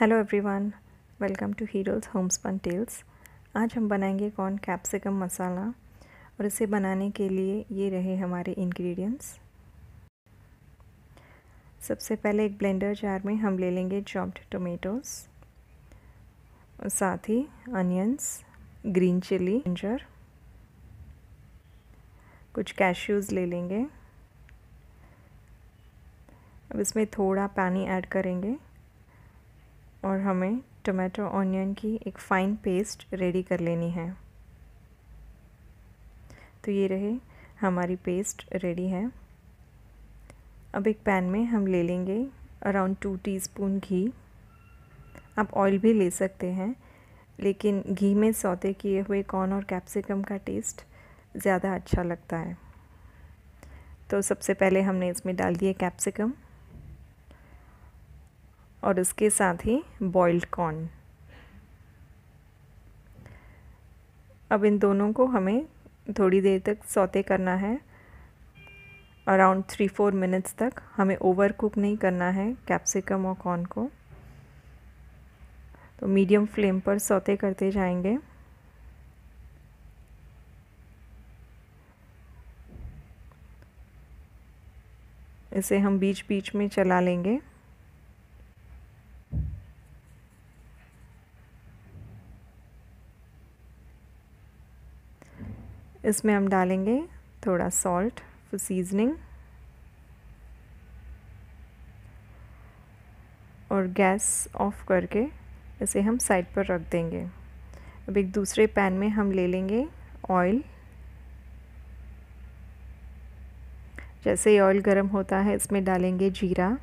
Hello everyone welcome to Hero's Homespun Tales आज हम बनाएँगे कॉर्न कैप्सिकम मसाला और इसे बनाने के लिए ये रहे हमारे इंग्रेडिएंट्स सबसे पहले एक ब्लेंडर जार में हम ले लेंगे चॉप्ड टोमेटोज़ और साथ ही अनियंस ग्रीन चिली जिंजर कुछ कैश्यूज़ ले लेंगे। अब इसमें थोड़ा पानी ऐड करेंगे। और हमें टमाटो ऑनियन की एक फ़ाइन पेस्ट रेडी कर लेनी है। तो ये रहे हमारी पेस्ट रेडी है। अब एक पैन में हम ले लेंगे अराउंड टू टीस्पून घी। आप ऑयल भी ले सकते हैं, लेकिन घी में सौते किए हुए कॉर्न और कैप्सिकम का टेस्ट ज़्यादा अच्छा लगता है। तो सबसे पहले हमने इसमें डाल दिए कैप्सिकम और उसके साथ ही बॉइल्ड कॉर्न अब इन दोनों को हमें थोड़ी देर तक सौते करना है। अराउंड थ्री फोर मिनट्स तक हमें ओवर कुक नहीं करना है कैप्सिकम और कॉर्न को। तो मीडियम फ्लेम पर सौते करते जाएँगे। इसे हम बीच बीच में चला लेंगे। इसमें हम डालेंगे थोड़ा सॉल्ट फॉर सीजनिंग और गैस ऑफ़ करके इसे हम साइड पर रख देंगे। अब एक दूसरे पैन में हम ले लेंगे ऑयल जैसे ही ऑयल गर्म होता है, इसमें डालेंगे जीरा।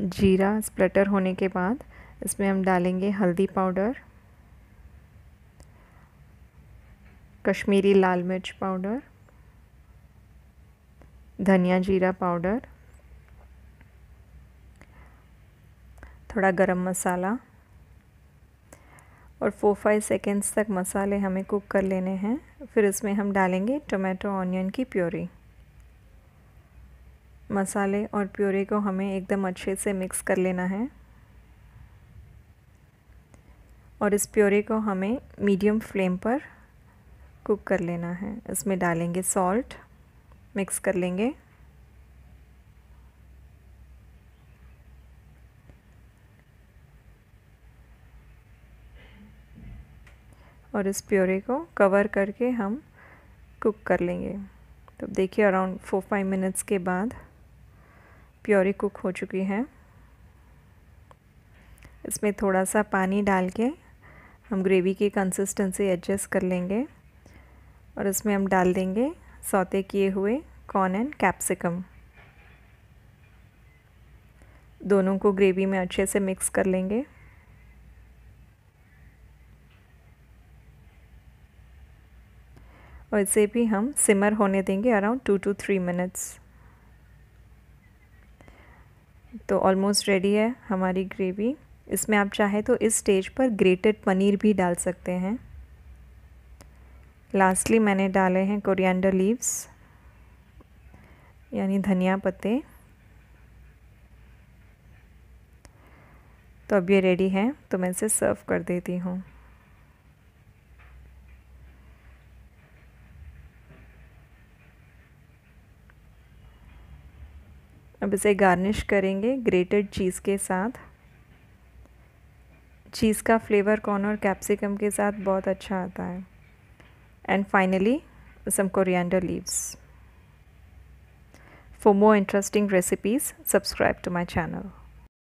जीरा स्प्लटर होने के बाद इसमें हम डालेंगे हल्दी पाउडर, कश्मीरी लाल मिर्च पाउडर, धनिया जीरा पाउडर, थोड़ा गरम मसाला और फोर फाइव सेकेंड्स तक मसाले हमें कुक कर लेने हैं। फिर इसमें हम डालेंगे टोमेटो ऑनियन की प्योरी। मसाले और प्योरे को हमें एकदम अच्छे से मिक्स कर लेना है। और इस प्योरे को हमें मीडियम फ्लेम पर कुक कर लेना है। इसमें डालेंगे सॉल्ट मिक्स कर लेंगे। और इस प्योरे को कवर करके हम कुक कर लेंगे। तो देखिए अराउंड फोर फाइव मिनट्स के बाद प्योरी कुक हो चुकी है। इसमें थोड़ा सा पानी डाल के हम ग्रेवी की कंसिस्टेंसी एडजस्ट कर लेंगे और इसमें हम डाल देंगे सौते किए हुए कॉर्न एंड कैप्सिकम दोनों को ग्रेवी में अच्छे से मिक्स कर लेंगे। और इसे भी हम सिमर होने देंगे around two two three minutes तो ऑलमोस्ट रेडी है हमारी ग्रेवी इसमें आप चाहे तो इस स्टेज पर ग्रेटेड पनीर भी डाल सकते हैं। लास्टली मैंने डाले हैं कोरिएंडर लीव्स यानी धनिया पत्ते। तो अब ये रेडी है तो मैं इसे सर्व कर देती हूँ। अब इसे गार्निश करेंगे ग्रेटेड चीज़ के साथ। चीज़ का फ्लेवर कॉर्न और कैप्सिकम के साथ बहुत अच्छा आता है। And finally some coriander leaves for more interesting recipes subscribe to my channel